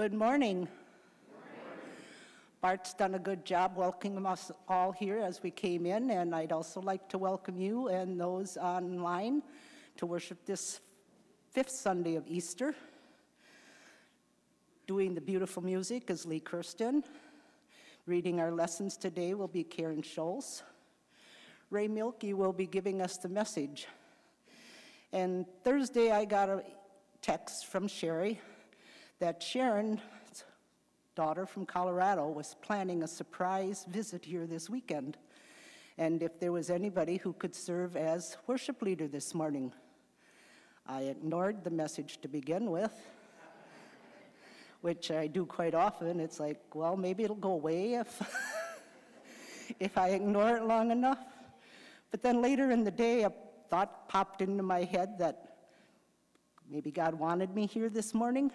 Good morning. Bart's done a good job welcoming us all here as we came in, and I'd also like to welcome you and those online to worship this fifth Sunday of Easter. Doing the beautiful music is Lee Kirsten. Reading our lessons today will be Karen Scholes. Ray Milky will be giving us the message. And Thursday, I got a text from Sherry that Sharon's daughter from Colorado was planning a surprise visit here this weekend. And if there was anybody who could serve as worship leader this morning, I ignored the message to begin with which I do quite often, it's like, well, maybe it'll go away if, if I ignore it long enough. But then later in the day, a thought popped into my head that maybe God wanted me here this morning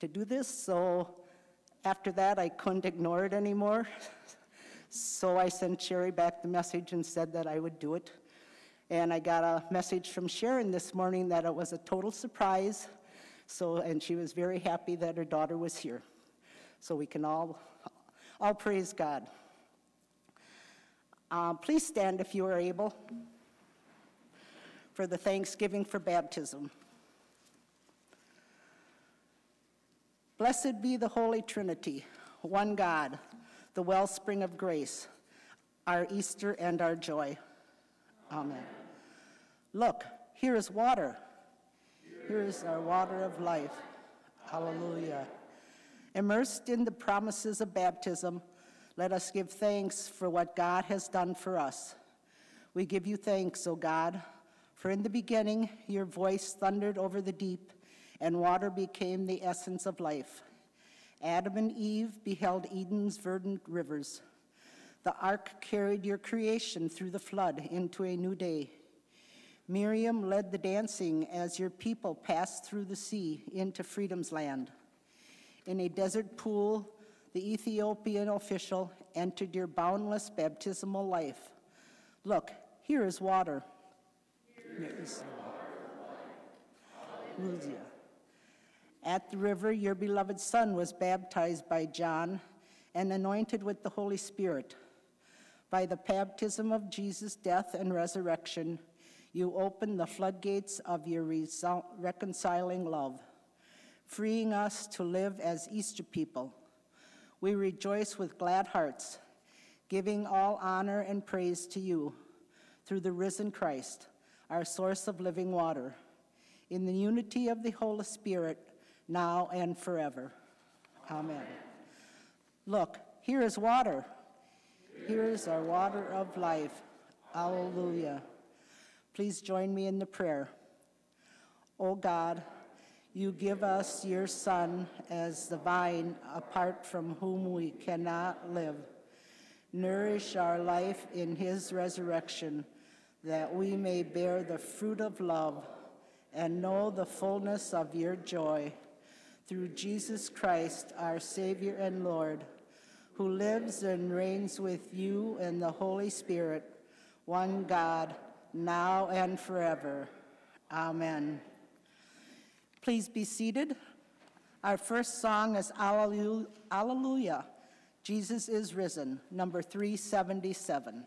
to do this. So after that, I couldn't ignore it anymore. So I sent Sherry back the message and said that I would do it. And I got a message from Sharon this morning that it was a total surprise so, and she was very happy that her daughter was here. So we can all, all praise God. Uh, please stand if you are able for the Thanksgiving for baptism. Blessed be the Holy Trinity, one God, the wellspring of grace, our Easter and our joy. Amen. Look, here is water here is our water of life. Hallelujah. Immersed in the promises of baptism, let us give thanks for what God has done for us. We give you thanks, O God, for in the beginning your voice thundered over the deep, and water became the essence of life. Adam and Eve beheld Eden's verdant rivers. The ark carried your creation through the flood into a new day. Miriam led the dancing as your people passed through the sea into freedom's land. In a desert pool, the Ethiopian official entered your boundless baptismal life. Look, here is water. Here is water. At the river, your beloved son was baptized by John and anointed with the Holy Spirit. By the baptism of Jesus' death and resurrection, you opened the floodgates of your reconciling love, freeing us to live as Easter people. We rejoice with glad hearts, giving all honor and praise to you through the risen Christ, our source of living water, in the unity of the Holy Spirit, now and forever. Amen. Look, here is water. Here is our water of life. Alleluia. Please join me in the prayer. O God, you give us your Son as the vine apart from whom we cannot live. Nourish our life in his resurrection that we may bear the fruit of love and know the fullness of your joy. Through Jesus Christ, our Savior and Lord, who lives and reigns with you and the Holy Spirit, one God, now and forever. Amen. Please be seated. Our first song is Alleluia, Jesus is Risen, number 377.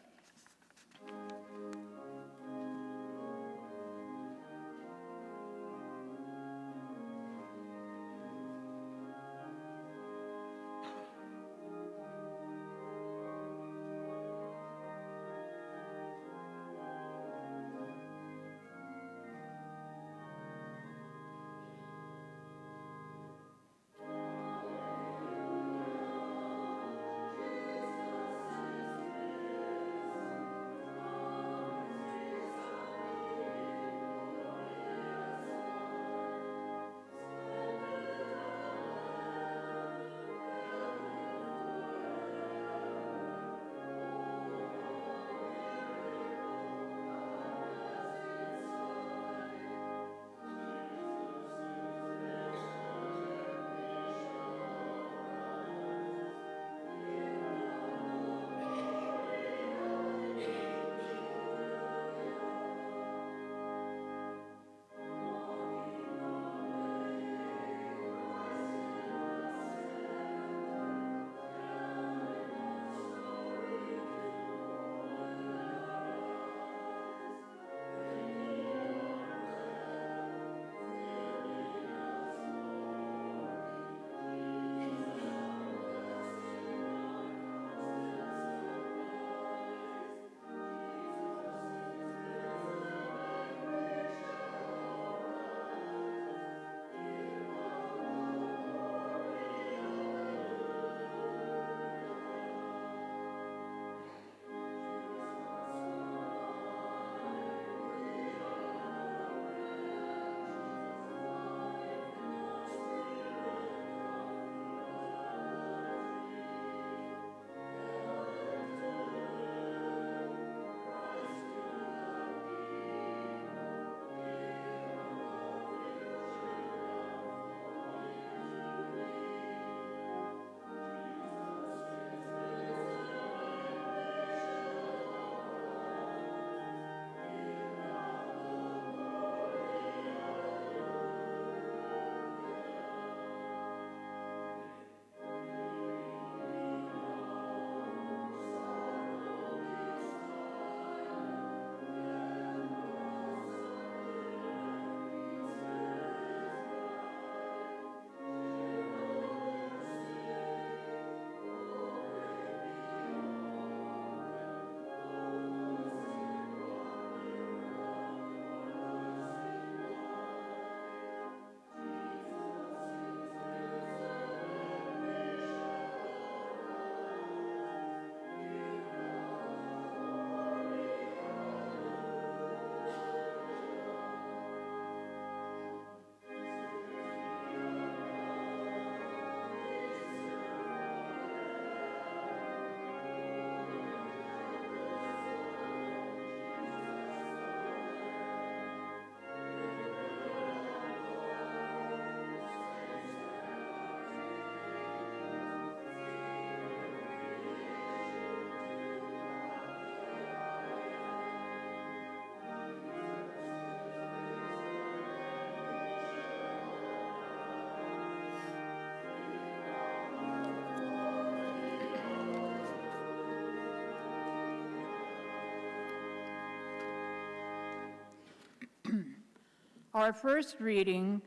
Our first reading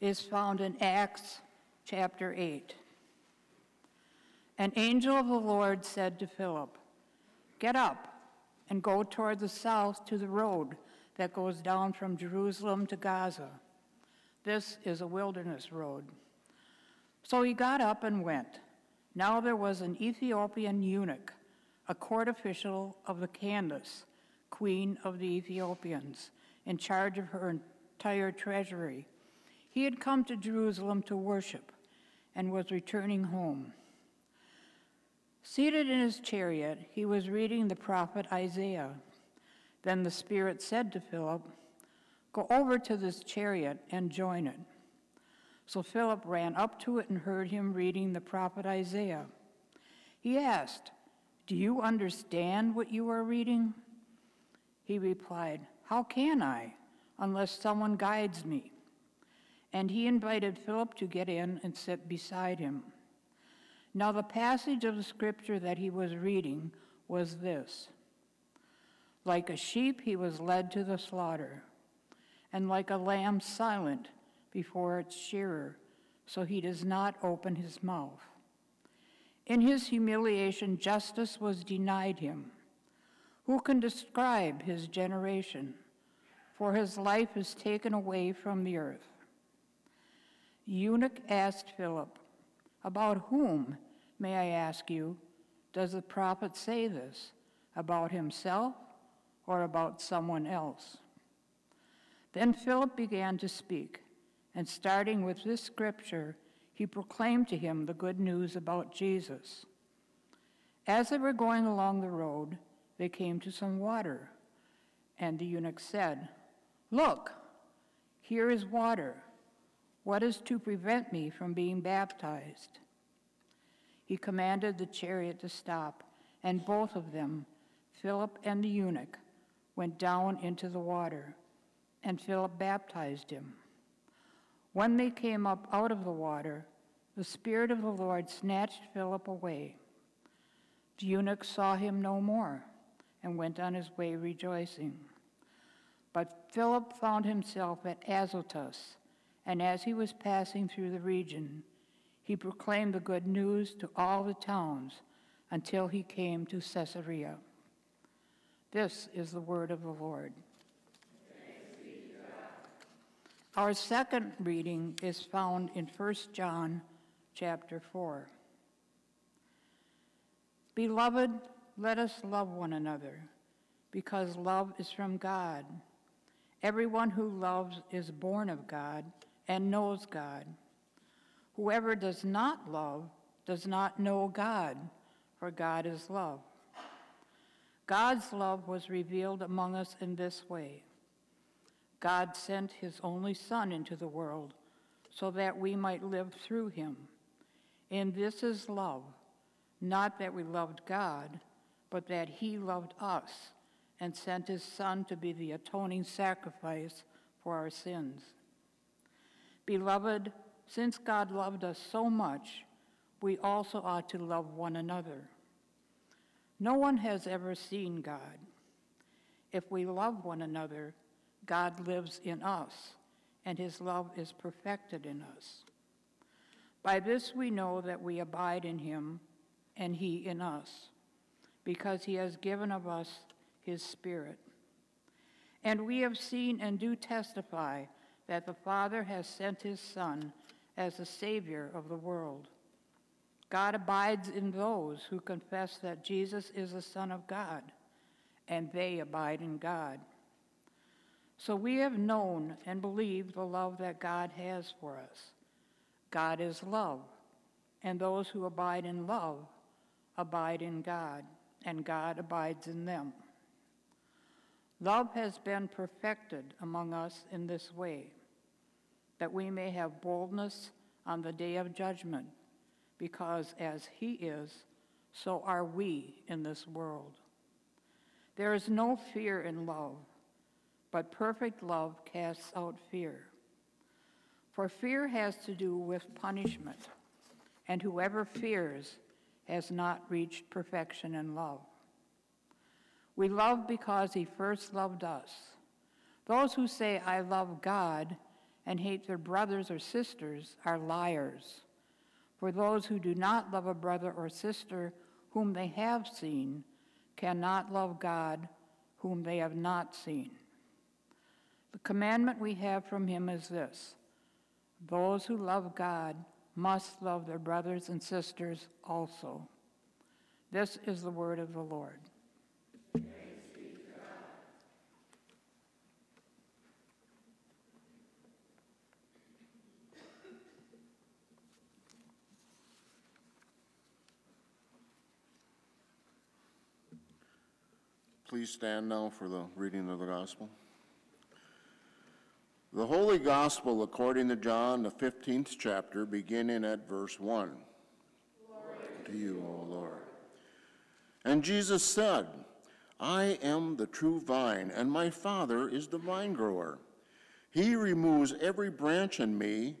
is found in Acts chapter 8. An angel of the Lord said to Philip, Get up and go toward the south to the road that goes down from Jerusalem to Gaza. This is a wilderness road. So he got up and went. Now there was an Ethiopian eunuch, a court official of the Candace, queen of the Ethiopians, in charge of her entire treasury. He had come to Jerusalem to worship and was returning home. Seated in his chariot, he was reading the prophet Isaiah. Then the Spirit said to Philip, Go over to this chariot and join it. So Philip ran up to it and heard him reading the prophet Isaiah. He asked, Do you understand what you are reading? He replied, How can I, unless someone guides me? And he invited Philip to get in and sit beside him. Now, the passage of the scripture that he was reading was this Like a sheep, he was led to the slaughter, and like a lamb silent before its shearer, so he does not open his mouth. In his humiliation, justice was denied him. Who can describe his generation? For his life is taken away from the earth. Eunuch asked Philip, about whom, may I ask you, does the prophet say this? About himself or about someone else? Then Philip began to speak, and starting with this scripture, he proclaimed to him the good news about Jesus. As they were going along the road, they came to some water, and the eunuch said, Look, here is water. What is to prevent me from being baptized? He commanded the chariot to stop, and both of them, Philip and the eunuch, went down into the water, and Philip baptized him. When they came up out of the water, the Spirit of the Lord snatched Philip away. The eunuch saw him no more and went on his way rejoicing. But Philip found himself at Azotus and as he was passing through the region, he proclaimed the good news to all the towns until he came to Caesarea. This is the word of the Lord. Our second reading is found in 1 John chapter 4. Beloved, let us love one another, because love is from God. Everyone who loves is born of God and knows God. Whoever does not love does not know God, for God is love. God's love was revealed among us in this way God sent his only Son into the world so that we might live through him. And this is love, not that we loved God, but that he loved us and sent his Son to be the atoning sacrifice for our sins. Beloved, since God loved us so much, we also ought to love one another. No one has ever seen God. If we love one another, God lives in us, and his love is perfected in us. By this we know that we abide in him, and he in us, because he has given of us his Spirit. And we have seen and do testify that the Father has sent his Son as the Savior of the world. God abides in those who confess that Jesus is the Son of God, and they abide in God. So we have known and believed the love that God has for us. God is love, and those who abide in love abide in God, and God abides in them. Love has been perfected among us in this way that we may have boldness on the day of judgment, because as he is, so are we in this world. There is no fear in love, but perfect love casts out fear. For fear has to do with punishment, and whoever fears has not reached perfection in love. We love because he first loved us. Those who say, I love God, and hate their brothers or sisters are liars. For those who do not love a brother or sister whom they have seen cannot love God whom they have not seen. The commandment we have from him is this those who love God must love their brothers and sisters also. This is the word of the Lord. Please stand now for the reading of the gospel. The Holy Gospel according to John, the 15th chapter, beginning at verse 1. to you, O Lord. And Jesus said, I am the true vine, and my Father is the vinegrower. He removes every branch in me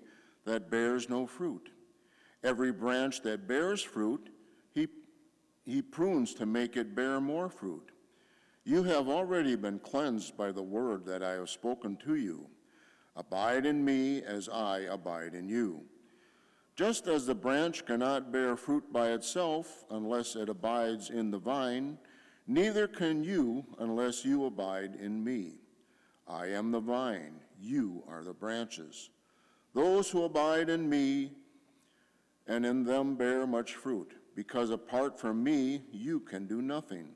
that bears no fruit. Every branch that bears fruit, he, he prunes to make it bear more fruit. You have already been cleansed by the word that I have spoken to you. Abide in me as I abide in you. Just as the branch cannot bear fruit by itself unless it abides in the vine, neither can you unless you abide in me. I am the vine, you are the branches. Those who abide in me and in them bear much fruit, because apart from me you can do nothing.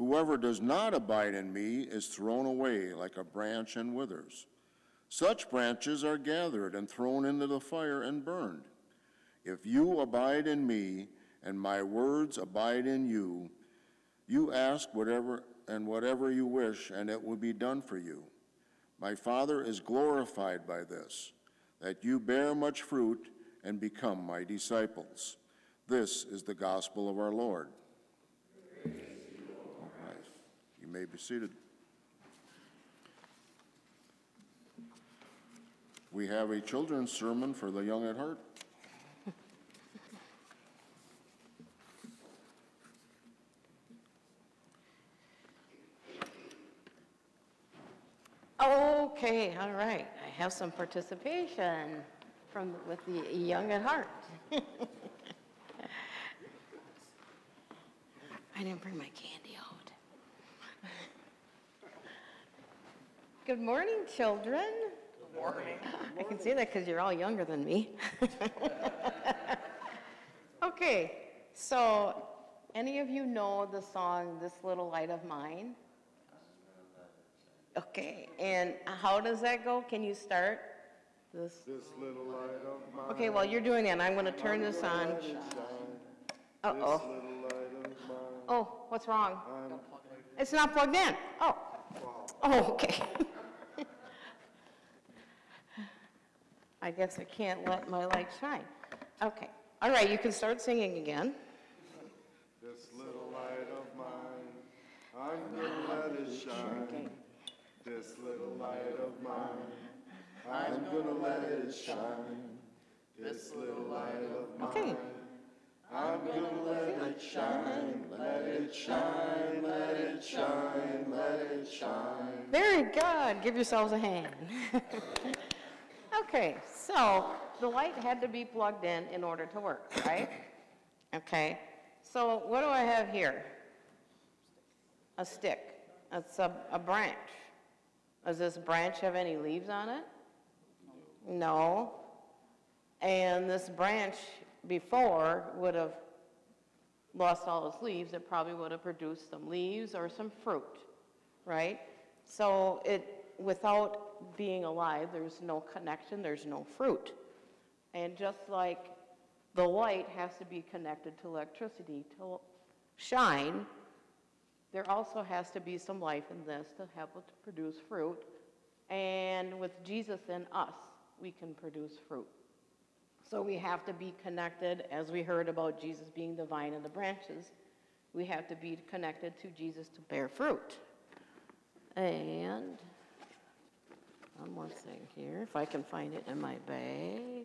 Whoever does not abide in me is thrown away like a branch and withers. Such branches are gathered and thrown into the fire and burned. If you abide in me and my words abide in you, you ask whatever and whatever you wish, and it will be done for you. My Father is glorified by this, that you bear much fruit and become my disciples. This is the gospel of our Lord. You may be seated. We have a children's sermon for the young at heart. Okay, all right. I have some participation from, with the young at heart. I didn't bring my candy out. Good morning, children. Good morning. I can see that because you're all younger than me. Okay, so any of you know the song This Little Light of Mine? Okay, and how does that go? Can you start? This, This little light of mine. okay, while you're doing that, I'm going to turn this on. Uh-oh. little light of mine. Oh, what's wrong? It's not plugged in. Oh. Oh, okay. I guess I can't let my light shine. Okay. All right, you can start singing again. This little light of mine, I'm gonna let it shine. This little light of mine, I'm gonna let it shine. This little light of Okay. mine, I'm gonna let it shine. Let it shine, let it shine, let it shine. Very good. Give yourselves a hand. Okay, so the light had to be plugged in in order to work, right? Okay, so what do I have here? A stick. It's a, a branch. Does this branch have any leaves on it? No. And this branch before would have lost all its leaves, it probably would have produced some leaves or some fruit, right? So it, without being alive, there's no connection, there's no fruit. And just like the light has to be connected to electricity to shine, there also has to be some life in this to help it to produce fruit. And with Jesus in us, we can produce fruit. So we have to be connected, as we heard about Jesus being the vine and the branches, we have to be connected to Jesus to bear fruit. And one more thing here, if I can find it in my bag.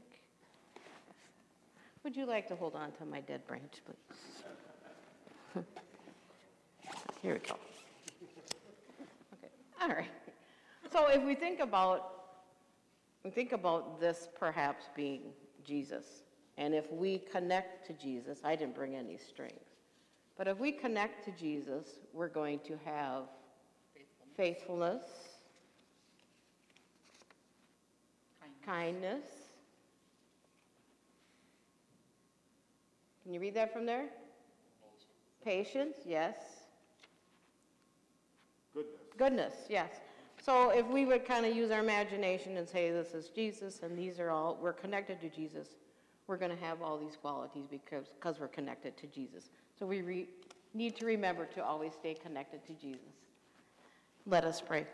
Would you like to hold on to my dead branch, please? Here we go. Okay, all right. So if we think about, we think about this perhaps being Jesus, and if we connect to Jesus, I didn't bring any strings, but if we connect to Jesus, we're going to have faithfulness, kindness. Can you read that from there? Patience, yes. Goodness. Goodness, yes. So if we would kind of use our imagination and say, this is Jesus, and these are all, we're connected to Jesus, we're going to have all these qualities because, because we're connected to Jesus. So we re, need to remember to always stay connected to Jesus. Let us pray.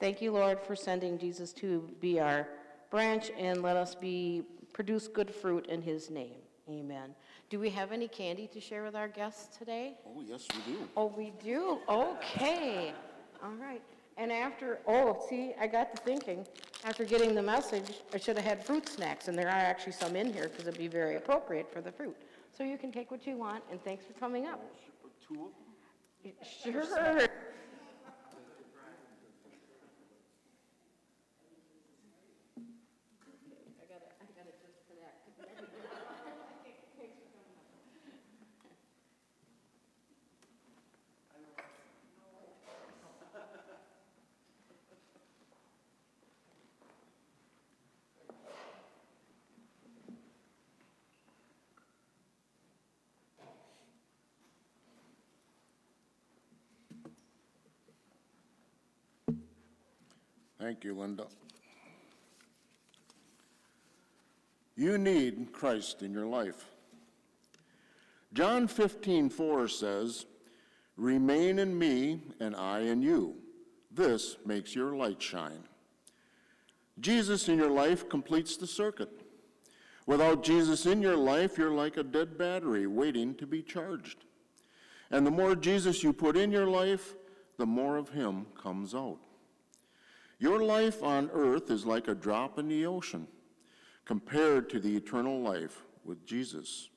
Thank you, Lord, for sending Jesus to be our branch, and let us be, produce good fruit in his name. Amen. Do we have any candy to share with our guests today? Oh, yes, we do. Oh, we do? Okay. All right. And after, oh, see, I got to thinking, after getting the message, I should have had fruit snacks, and there are actually some in here because it'd be very appropriate for the fruit. So you can take what you want, and thanks for coming up. Two of them? Sure. Thank you, Linda. You need Christ in your life. John 15, 4 says, Remain in me, and I in you. This makes your light shine. Jesus in your life completes the circuit. Without Jesus in your life, you're like a dead battery waiting to be charged. And the more Jesus you put in your life, the more of him comes out. Your life on earth is like a drop in the ocean compared to the eternal life with Jesus.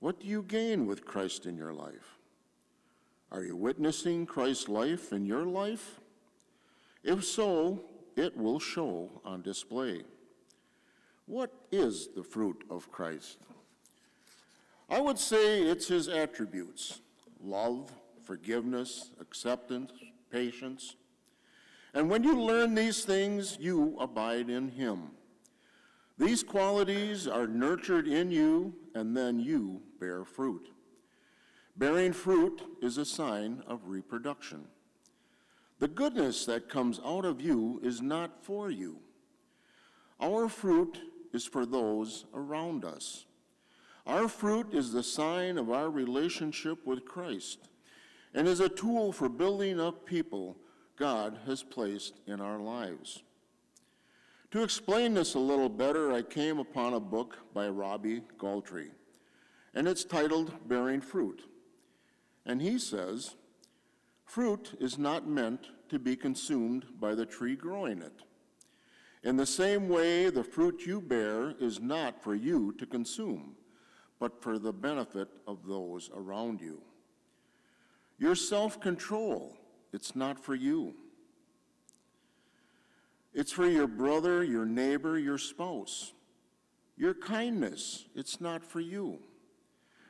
What do you gain with Christ in your life? Are you witnessing Christ's life in your life? If so, it will show on display. What is the fruit of Christ? I would say it's his attributes love, forgiveness, acceptance, patience. And when you learn these things, you abide in him. These qualities are nurtured in you, and then you bear fruit. Bearing fruit is a sign of reproduction. The goodness that comes out of you is not for you. Our fruit is for those around us. Our fruit is the sign of our relationship with Christ and is a tool for building up people God has placed in our lives. To explain this a little better, I came upon a book by Robby Gallaty, and it's titled Bearing Fruit. And he says, Fruit is not meant to be consumed by the tree growing it. In the same way, the fruit you bear is not for you to consume, but for the benefit of those around you. Your self control, it's not for you. It's for your brother, your neighbor, your spouse. Your kindness, it's not for you.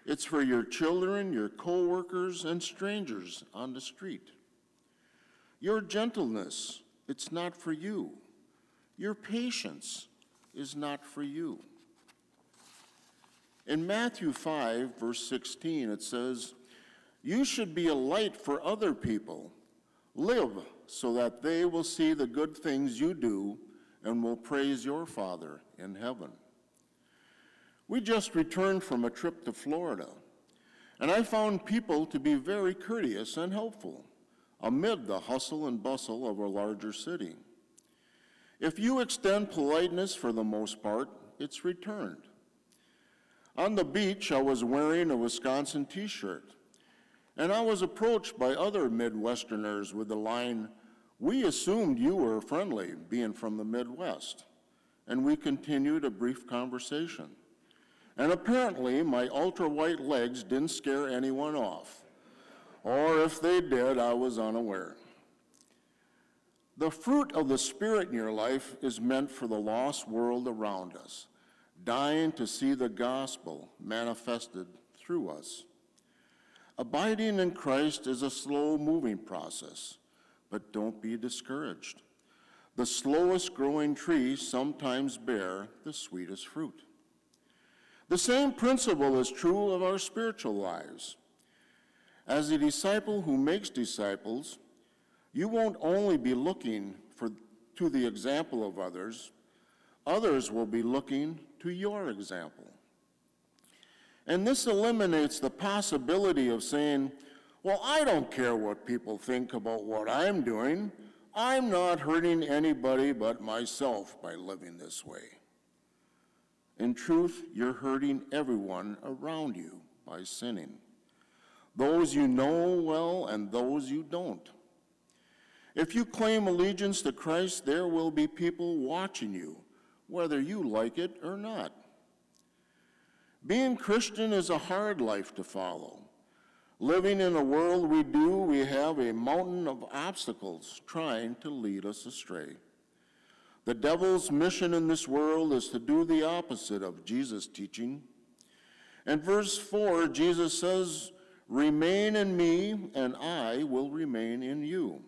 It's for your children, your coworkers, and strangers on the street. Your gentleness, it's not for you. Your patience is not for you. In Matthew 5, verse 16, it says, You should be a light for other people. Live so that they will see the good things you do and will praise your Father in heaven. We just returned from a trip to Florida, and I found people to be very courteous and helpful amid the hustle and bustle of a larger city. If you extend politeness for the most part, it's returned. On the beach, I was wearing a Wisconsin t shirt, and I was approached by other Midwesterners with the line, We assumed you were friendly, being from the Midwest. And we continued a brief conversation. And apparently, my ultra white legs didn't scare anyone off. Or if they did, I was unaware. The fruit of the Spirit in your life is meant for the lost world around us, dying to see the gospel manifested through us. Abiding in Christ is a slow moving process, but don't be discouraged. The slowest growing trees sometimes bear the sweetest fruit. The same principle is true of our spiritual lives. As a disciple who makes disciples, you won't only be looking for, to the example of others, others will be looking to your example. And this eliminates the possibility of saying, well, I don't care what people think about what I'm doing. I'm not hurting anybody but myself by living this way. In truth, you're hurting everyone around you by sinning. Those you know well and those you don't. If you claim allegiance to Christ, there will be people watching you, whether you like it or not. Being Christian is a hard life to follow. Living in a world we do, we have a mountain of obstacles trying to lead us astray. The devil's mission in this world is to do the opposite of Jesus' teaching. In verse 4, Jesus says, Remain in me, and I will remain in you.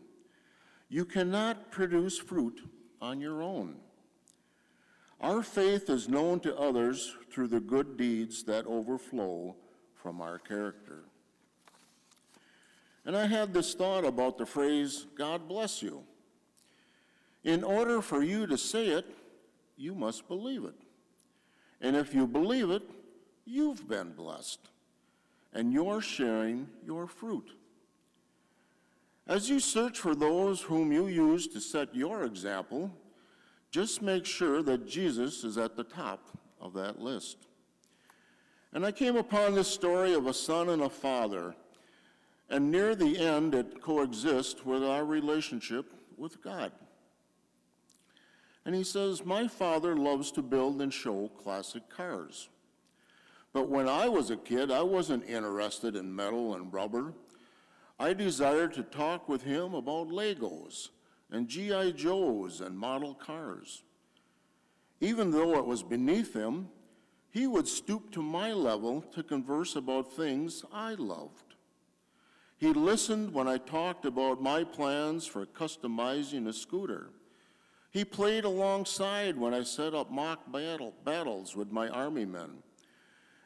You cannot produce fruit on your own. Our faith is known to others through the good deeds that overflow from our character. And I had this thought about the phrase, God bless you. In order for you to say it, you must believe it. And if you believe it, you've been blessed. And you're sharing your fruit. As you search for those whom you use to set your example, just make sure that Jesus is at the top of that list. And I came upon this story of a son and a father, and near the end, it coexists with our relationship with God. And he says, My father loves to build and show classic cars. But when I was a kid, I wasn't interested in metal and rubber. I desired to talk with him about Legos and G.I. Joes and model cars. Even though it was beneath him, he would stoop to my level to converse about things I loved. He listened when I talked about my plans for customizing a scooter. He played alongside when I set up mock battle, battles with my army men.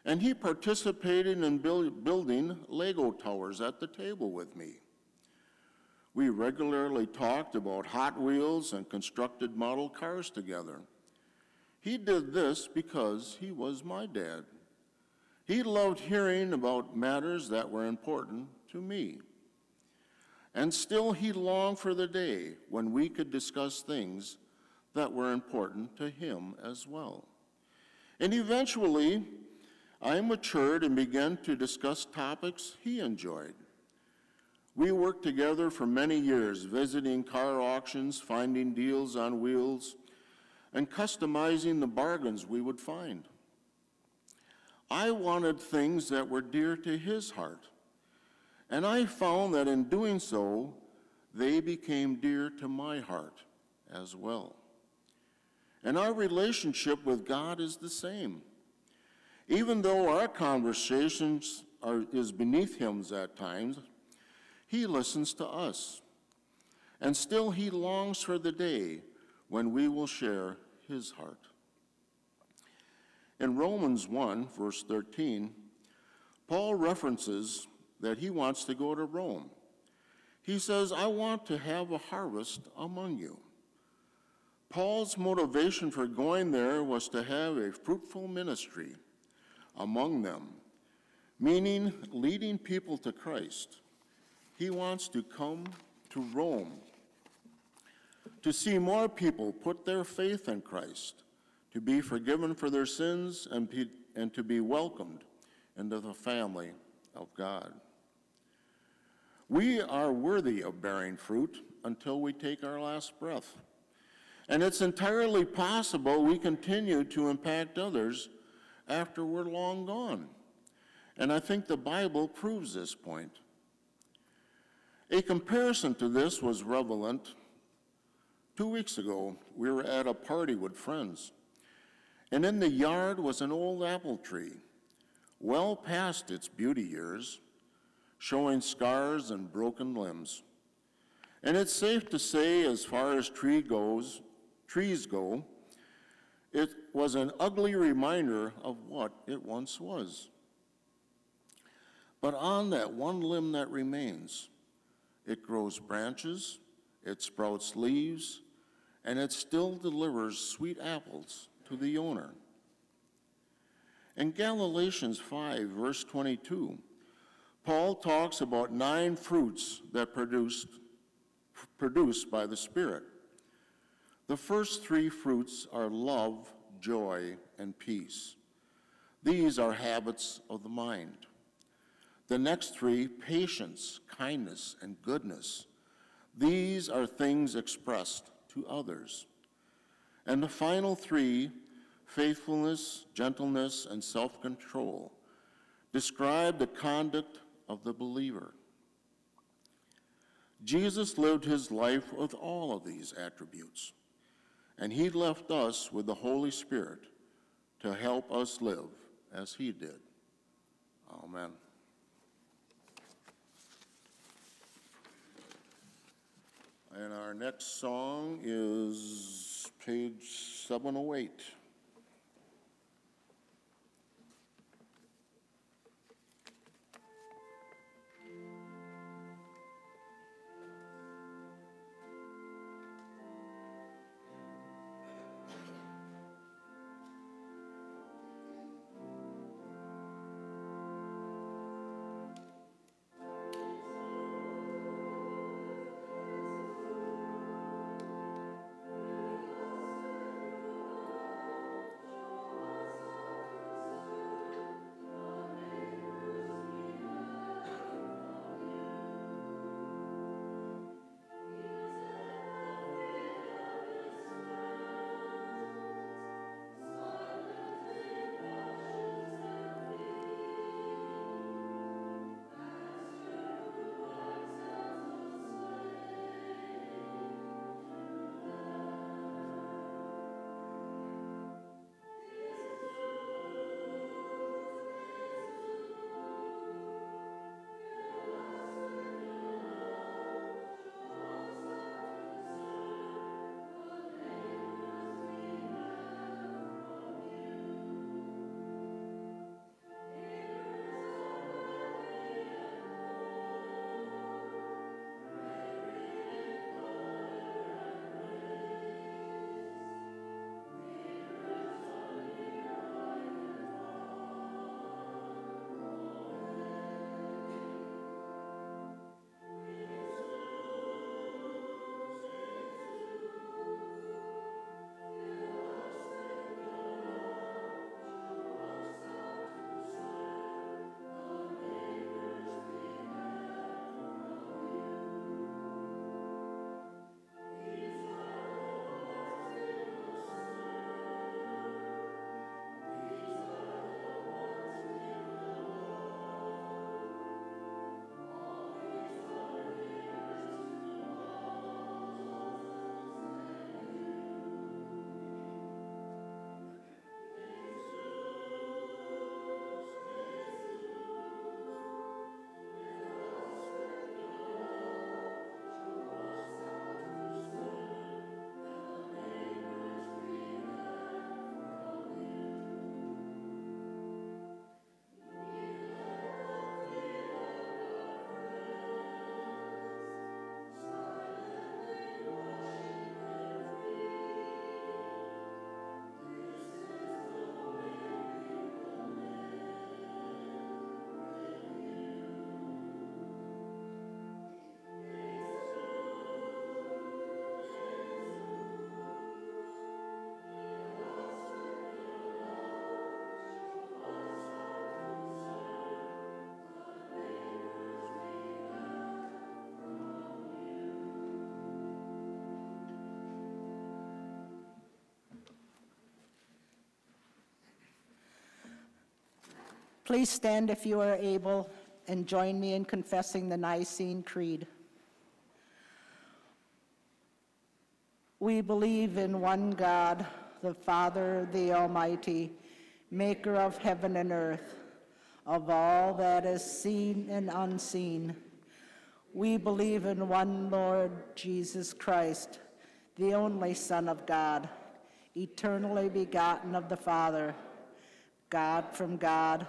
And he participated in build, building Lego towers at the table with me. We regularly talked about Hot Wheels and constructed model cars together. He did this because he was my dad. He loved hearing about matters that were important to me. And still, he longed for the day when we could discuss things that were important to him as well. And eventually, I matured and began to discuss topics he enjoyed. We worked together for many years, visiting car auctions, finding deals on wheels, and customizing the bargains we would find. I wanted things that were dear to his heart, and I found that in doing so, they became dear to my heart as well. And our relationship with God is the same. Even though our conversations are, is beneath him at times, he listens to us. And still, he longs for the day when we will share his heart. In Romans 1, verse 13, Paul references that he wants to go to Rome. He says, I want to have a harvest among you. Paul's motivation for going there was to have a fruitful ministry among them, meaning leading people to Christ. He wants to come to Rome to see more people put their faith in Christ, to be forgiven for their sins, and, and to be welcomed into the family of God. We are worthy of bearing fruit until we take our last breath. And it's entirely possible we continue to impact others after we're long gone. And I think the Bible proves this point. A comparison to this was relevant Two weeks ago, we were at a party with friends, and in the yard was an old apple tree, well past its beauty years, showing scars and broken limbs. And it's safe to say, as far as tree goes, trees go, it was an ugly reminder of what it once was. But on that one limb that remains, it grows branches, it sprouts leaves, and it still delivers sweet apples to the owner. In Galatians 5, verse 22, Paul talks about nine fruits that produced, produced by the Spirit. The first three fruits are love, joy, and peace. These are habits of the mind. The next three, patience, kindness, and goodness. These are things expressed to others. And the final three, faithfulness, gentleness, and self control, describe the conduct of the believer. Jesus lived his life with all of these attributes, and he left us with the Holy Spirit to help us live as he did. Amen. And our next song is page 708. Please stand if you are able and join me in confessing the Nicene Creed. We believe in one God, the Father, the Almighty, maker of heaven and earth, of all that is seen and unseen. We believe in one Lord Jesus Christ, the only Son of God, eternally begotten of the Father, God from God,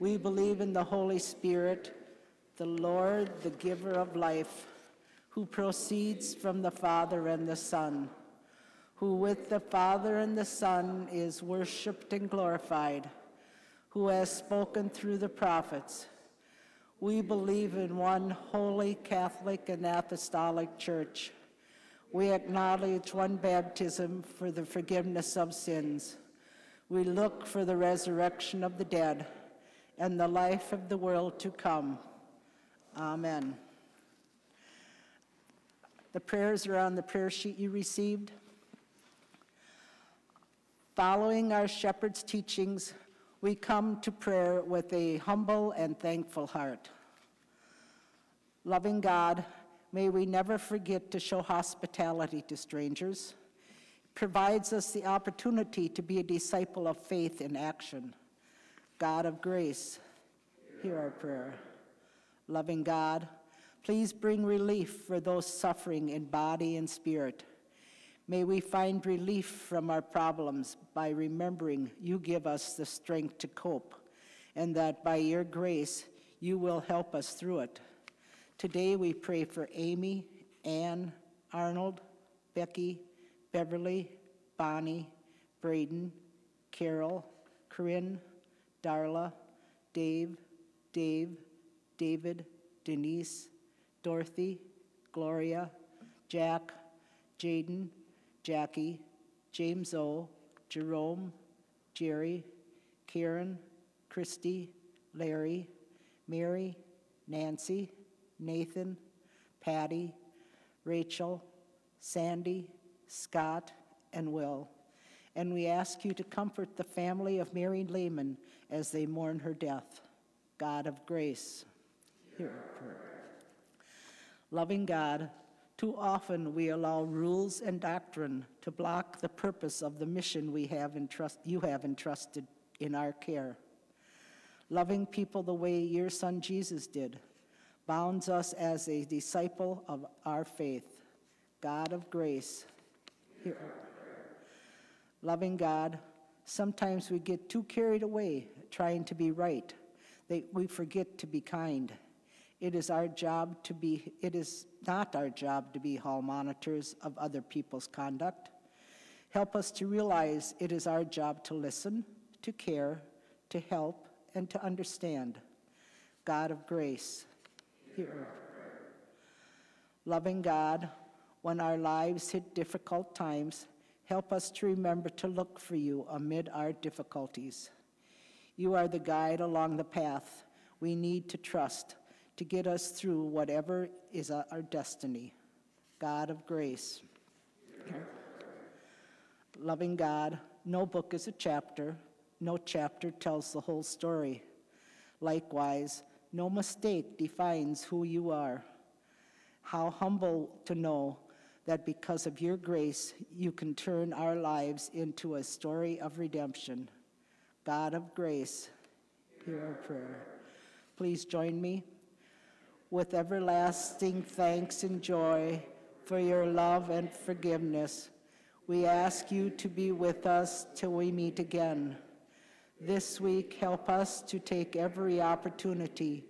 We believe in the Holy Spirit, the Lord, the giver of life, who proceeds from the Father and the Son, who with the Father and the Son is worshiped and glorified, who has spoken through the prophets. We believe in one holy Catholic and Apostolic Church. We acknowledge one baptism for the forgiveness of sins. We look for the resurrection of the dead and the life of the world to come. Amen. The prayers are on the prayer sheet you received. Following our shepherd's teachings, we come to prayer with a humble and thankful heart. Loving God, may we never forget to show hospitality to strangers. It provides us the opportunity to be a disciple of faith in action. God of grace, hear our prayer. Loving God, please bring relief for those suffering in body and spirit. May we find relief from our problems by remembering you give us the strength to cope, and that by your grace you will help us through it. Today we pray for Amy, Ann, Arnold, Becky, Beverly, Bonnie, Braden, Carol, Corinne, Darla, Dave, Dave, David, Denise, Dorothy, Gloria, Jack, Jaden, Jackie, James O, Jerome, Jerry, Karen, Christy, Larry, Mary, Nancy, Nathan, Patty, Rachel, Sandy, Scott, and Will. And we ask you to comfort the family of Mary Lehman as they mourn her death. God of grace, hear our prayer. Loving God, too often we allow rules and doctrine to block the purpose of the mission we have entrust, you have entrusted in our care. Loving people the way your son Jesus did bounds us as a disciple of our faith. God of grace, hear. Loving God, sometimes we get too carried away trying to be right. That we forget to be kind. It is our job to be, it is not our job to be hall monitors of other people's conduct. Help us to realize it is our job to listen, to care, to help, and to understand. God of grace, hear. Loving God, when our lives hit difficult times, help us to remember to look for you amid our difficulties. You are the guide along the path we need to trust to get us through whatever is our destiny. God of grace. Loving God, no book is a chapter, no chapter tells the whole story. Likewise, no mistake defines who you are. How humble to know that because of your grace, you can turn our lives into a story of redemption. God of grace, hear our prayer. Please join me with everlasting thanks and joy for your love and forgiveness. We ask you to be with us till we meet again. This week, help us to take every opportunity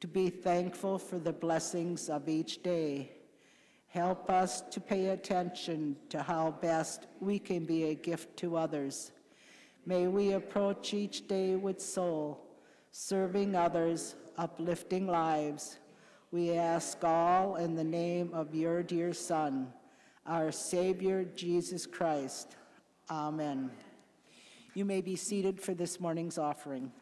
to be thankful for the blessings of each day. Help us to pay attention to how best we can be a gift to others. May we approach each day with soul, serving others, uplifting lives. We ask all in the name of your dear Son, our Savior, Jesus Christ. Amen. You may be seated for this morning's offering.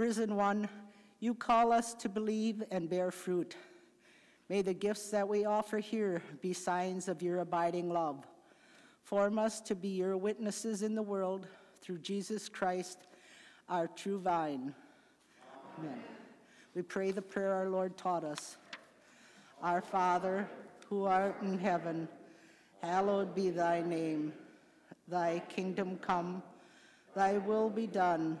Risen One, you call us to believe and bear fruit. May the gifts that we offer here be signs of your abiding love. Form us to be your witnesses in the world through Jesus Christ, our true vine. Amen. We pray the prayer our Lord taught us. Our Father, who art in heaven, hallowed be thy name. Thy kingdom come, thy will be done,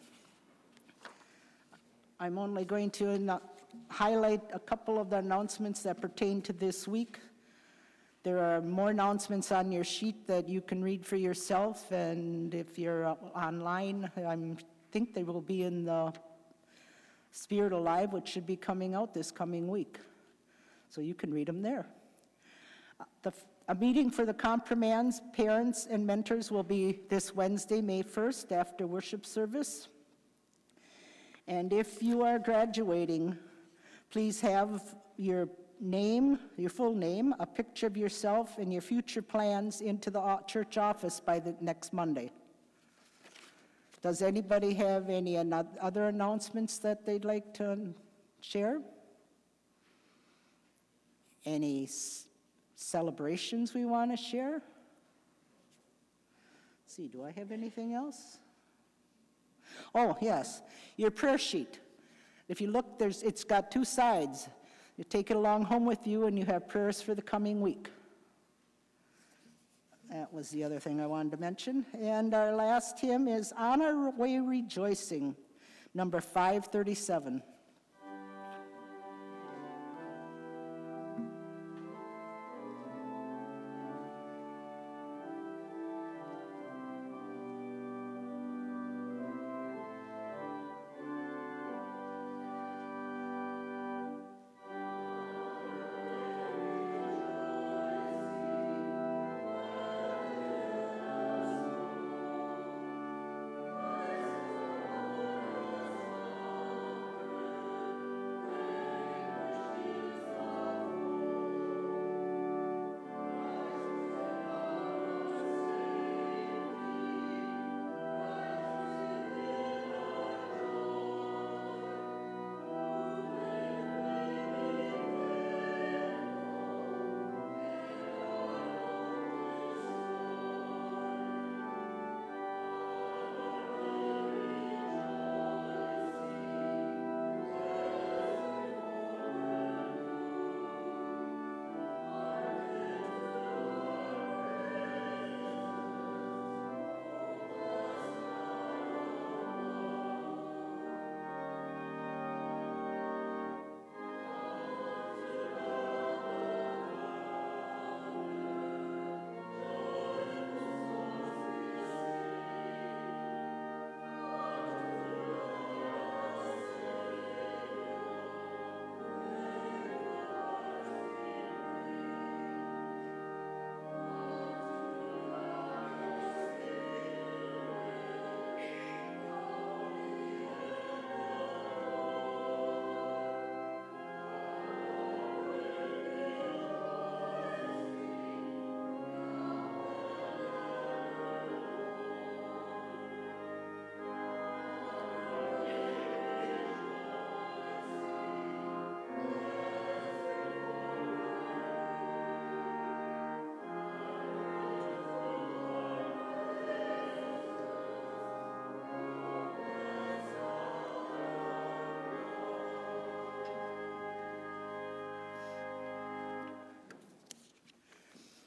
I'm only going to highlight a couple of the announcements that pertain to this week. There are more announcements on your sheet that you can read for yourself, and if you're uh, online, I think they will be in the Spirit Alive, which should be coming out this coming week. So you can read them there. The- A meeting for the confirmands, parents, and mentors will be this Wednesday, May 1st, after worship service. And if you are graduating, please have your name, your full name, a picture of yourself, and your future plans into the church office by the next Monday. Does anybody have any other announcements that they'd like to share? Any celebrations we want to share? Let's see, do I have anything else? Oh, yes, your prayer sheet. If you look, there's, it's got two sides. You take it along home with you and you have prayers for the coming week. That was the other thing I wanted to mention. And our last hymn is On Our Way Rejoicing, number 537.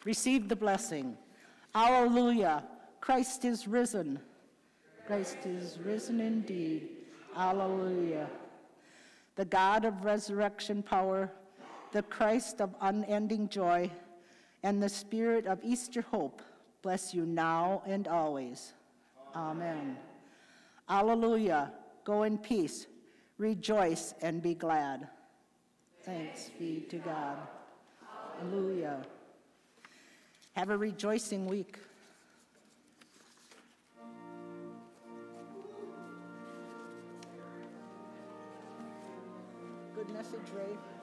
Receive the blessing. Alleluia. Christ is risen. Christ is risen indeed. Alleluia. The God of resurrection power, the Christ of unending joy, and the Spirit of Easter hope bless you now and always. Amen. Alleluia. Go in peace. Rejoice and be glad. Thanks be to God. Alleluia. Have a rejoicing week. Good message, Ray.